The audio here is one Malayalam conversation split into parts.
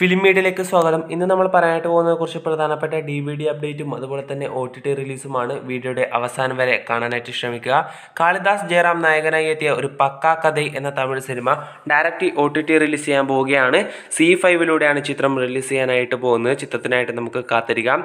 ഫിലിം മീഡിയയിലേക്ക് സ്വാഗതം. ഇന്ന് നമ്മൾ പറയാനായിട്ട് പോകുന്നത് കുറച്ച് പ്രധാനപ്പെട്ട ഡി വി ഡി അപ്ഡേറ്റും അതുപോലെ തന്നെ ഒ ടി ടി റിലീസുമാണ് വീഡിയോയുടെ അവസാനം വരെ കാണാനായിട്ട് ശ്രമിക്കുക. കാളിദാസ് ജയറാം നായകനായി എത്തിയ ഒരു പക്കാ കഥൈ എന്ന Tamil cinema direct O T T release ചെയ്യാൻ പോവുകയാണ്. സി ഫൈവിലൂടെയാണ് ചിത്രം റിലീസ് ചെയ്യാനായിട്ട് പോകുന്നത്. ചിത്രത്തിനായിട്ട് നമുക്ക് കാത്തിരിക്കാം.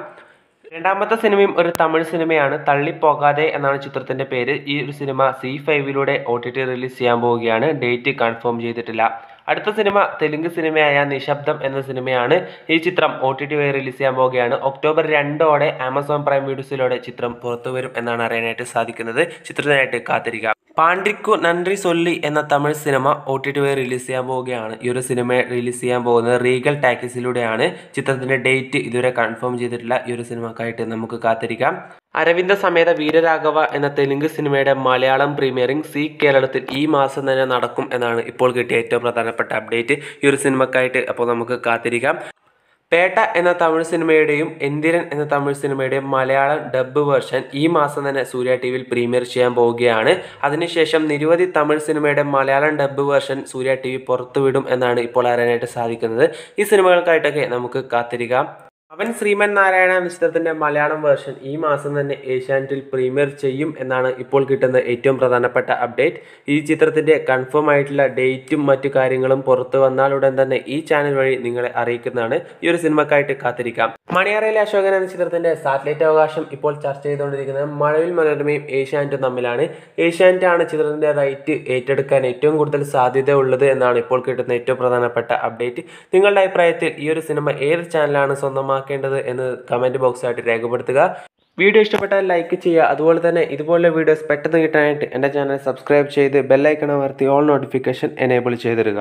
രണ്ടാമത്തെ സിനിമയും ഒരു തമിഴ് സിനിമയാണ് തള്ളിപ്പോകാതെ എന്നാണ് ചിത്രത്തിന്റെ പേര്. ഈ ഒരു സിനിമ സി ഫൈവിലൂടെ ഒ ടി ടി റിലീസ് ചെയ്യാൻ പോവുകയാണ്. ഡേറ്റ് കൺഫേം ചെയ്തിട്ടില്ല. അടുത്ത സിനിമ തെലുങ്ക് സിനിമയായ നിശബ്ദം എന്ന സിനിമയാണ്. ഈ ചിത്രം ഒ ടി ടി വഴി റിലീസ് ചെയ്യാൻ പോവുകയാണ്. ഒക്ടോബർ രണ്ടോടെ ആമസോൺ പ്രൈം വീഡിയോസിലൂടെ ചിത്രം പുറത്തു വരും എന്നാണ് അറിയാനായിട്ട് സാധിക്കുന്നത്. ചിത്രത്തിനായിട്ട് കാത്തിരിക്കാം. പാണ്ഡ്രിക്കു നൻറി സൊല്ലി എന്ന Tamil cinema O T T വഴി റിലീസ് ചെയ്യാൻ പോവുകയാണ്. ഈ ഒരു സിനിമ റിലീസ് ചെയ്യാൻ പോകുന്നത് റീഗൽ ടാക്സിലൂടെയാണ് ചിത്രത്തിന്റെ ഡേറ്റ് ഇതുവരെ കൺഫേം ചെയ്തിട്ടില്ല. ഈ ഒരു സിനിമക്കായിട്ട് നമുക്ക് കാത്തിരിക്കാം. അരവിന്ദ സമേത വീരരാഘവ എന്ന തെലുങ്ക് സിനിമയുടെ മലയാളം പ്രീമിയറിംഗ് സി കേരളത്തിൽ ഈ മാസം തന്നെ നടക്കും എന്നാണ് ഇപ്പോൾ കിട്ടിയ ഏറ്റവും പ്രധാനപ്പെട്ട അപ്ഡേറ്റ്. ഈ ഒരു സിനിമക്കായിട്ട് അപ്പോൾ നമുക്ക് കാത്തിരിക്കാം. പേട്ട എന്ന തമിഴ് സിനിമയുടെയും എന്തിരൻ എന്ന തമിഴ് സിനിമയുടെയും മലയാളം ഡബ് വേർഷൻ ഈ മാസം തന്നെ സൂര്യ ടി വിയിൽ പ്രീമിയർ ചെയ്യാൻ പോവുകയാണ്. അതിനുശേഷം നിരവധി തമിഴ് സിനിമയുടെ Malayalam dub version Surya T V പുറത്തുവിടും എന്നാണ് ഇപ്പോൾ അറിയാനായിട്ട് സാധിക്കുന്നത്. ഈ സിനിമകൾക്കായിട്ടൊക്കെ നമുക്ക് കാത്തിരിക്കാം. അവൻ ശ്രീമൻ നാരായണ എന്ന ചിത്രത്തിന്റെ മലയാളം വേർഷൻ ഈ മാസം തന്നെ ഏഷ്യാനെറ്റിൽ പ്രീമിയർ ചെയ്യും എന്നാണ് ഇപ്പോൾ കിട്ടുന്ന ഏറ്റവും പ്രധാനപ്പെട്ട അപ്ഡേറ്റ് ഈ ചിത്രത്തിന്റെ കൺഫേം ആയിട്ടുള്ള ഡേറ്റും മറ്റു കാര്യങ്ങളും പുറത്തു വന്നാൽ ഉടൻ തന്നെ ഈ ചാനൽ വഴി നിങ്ങളെ അറിയിക്കുന്നതാണ്. ഈ ഒരു സിനിമക്കായിട്ട് കാത്തിരിക്കാം. മണിയറയിലെ അശോകൻ എന്ന ചിത്രത്തിന്റെ സാറ്റലൈറ്റ് അവകാശം ഇപ്പോൾ ചർച്ച ചെയ്തുകൊണ്ടിരിക്കുന്നത് മഴവിൽ മനോരമയും ഏഷ്യാനെറ്റും തമ്മിലാണ്. ഏഷ്യാനെറ്റ് ആണ് ചിത്രത്തിന്റെ റൈറ്റ് ഏറ്റെടുക്കാൻ ഏറ്റവും കൂടുതൽ സാധ്യത ഉള്ളത് എന്നാണ് ഇപ്പോൾ കിട്ടുന്ന ഏറ്റവും പ്രധാനപ്പെട്ട അപ്ഡേറ്റ് നിങ്ങളുടെ അഭിപ്രായത്തിൽ ഈ ഒരു സിനിമ ഏത് ചാനലാണ് സ്വന്തമാക്കേണ്ടത് എന്ന് കമന്റ് ബോക്സായിട്ട് രേഖപ്പെടുത്തുക. വീഡിയോ ഇഷ്ടപ്പെട്ടാൽ ലൈക്ക് ചെയ്യുക. അതുപോലെ തന്നെ ഇതുപോലുള്ള വീഡിയോസ് പെട്ടെന്ന് കിട്ടാനായിട്ട് എന്റെ ചാനൽ സബ്സ്ക്രൈബ് ചെയ്ത് ബെല്ലൈക്കൺ അമർത്തി ഓൾ നോട്ടിഫിക്കേഷൻ എനേബിൾ ചെയ്തിടുക.